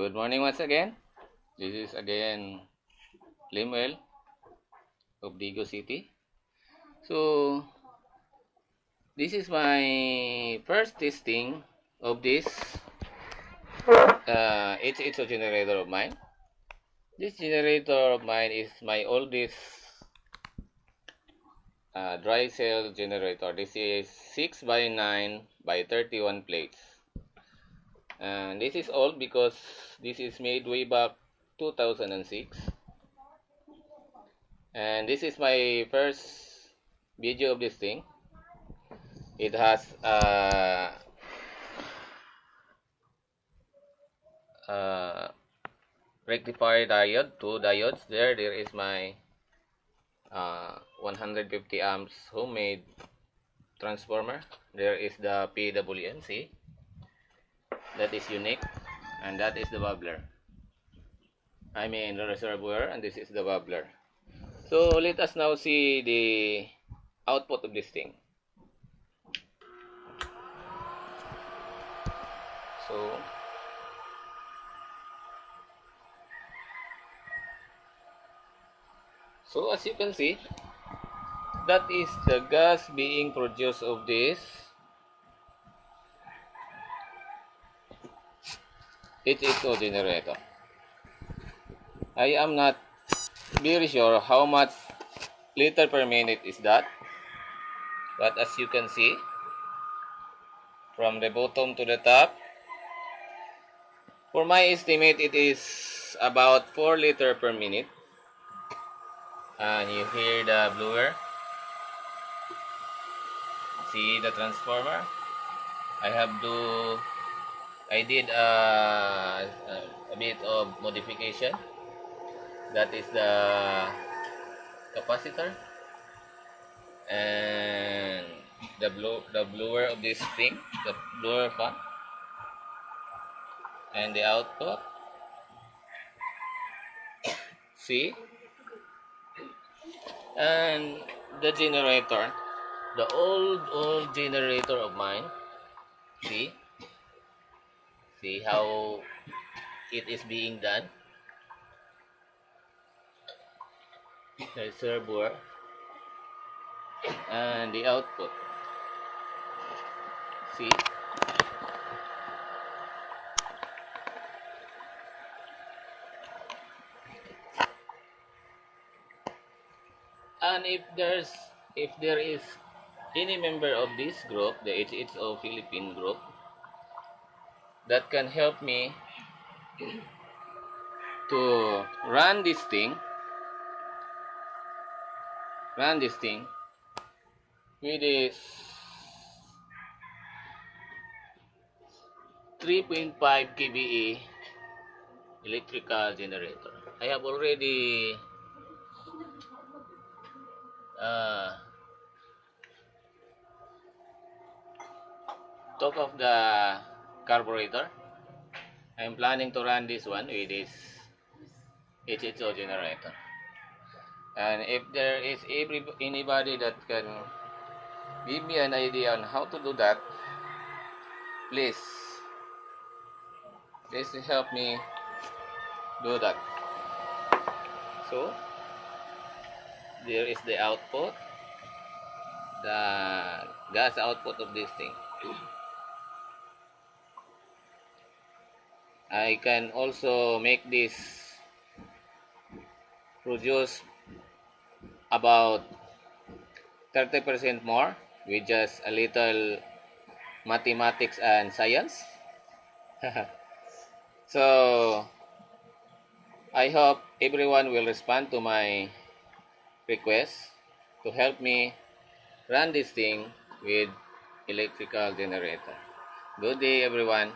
Good morning once again. This is again Limuel of Digos City. So this is my first testing of this uh, a generator of mine. This generator of mine is my oldest uh, dry cell generator. This is 6 by 9 by 31 plates and this is old because this is made way back 2006 and this is my first video of this thing. It has uh, uh, rectifier diode two diodes. There there is my uh, 150 amps homemade transformer. There is the PWM see that is unique and that is the bubbler I mean the reservoir and this is the bubbler so let us now see the output of this thing. So so as you can see that is the gas being produced of this it is a generator. I am not very sure how much liter per minute is that but as you can see from the bottom to the top for my estimate it is about 4 liter per minute. And you hear the blower. See the transformer? I have to I did uh, a bit of modification. That is the capacitor and the blow the blower of this thing the blower fan and the output. See? And the generator. The old old generator of mine. See see how it is being done. The reservoir and the output. See? And if there's if there is any member of this group the HHO Philippine group that can help me to run this thing run this thing with this 3.5 kVA electrical generator. I have already uh, top of the carburetor. I'm planning to run this one with this HHO generator. And if there is every, anybody that can give me an idea on how to do that please please help me do that. So there is the output the gas output of this thing I can also make this produce about 30% more with just a little mathematics and science. so I hope everyone will respond to my request to help me run this thing with electrical generator. Good day everyone.